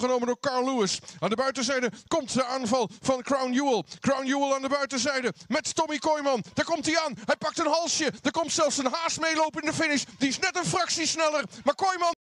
genomen door Carl Lewis. Aan de buitenzijde komt de aanval van Crown Jewel. Crown Jewel aan de buitenzijde met Tommy Kooijman. Daar komt hij aan. Hij pakt een halsje. Er komt zelfs een haas meelopen in de finish. Die is net een fractie sneller. Maar Kooijman